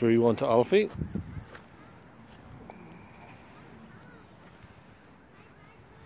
through you onto Alfie.